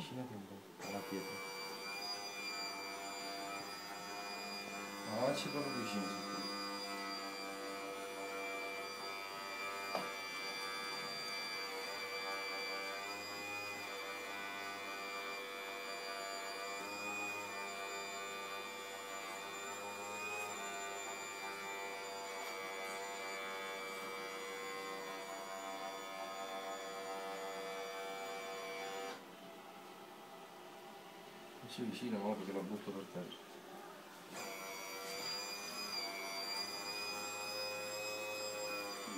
해야 된다. 알았게 돼. 아, 치바로 귀신이 Ci vicino mo perché la butto per terra.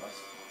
Basta.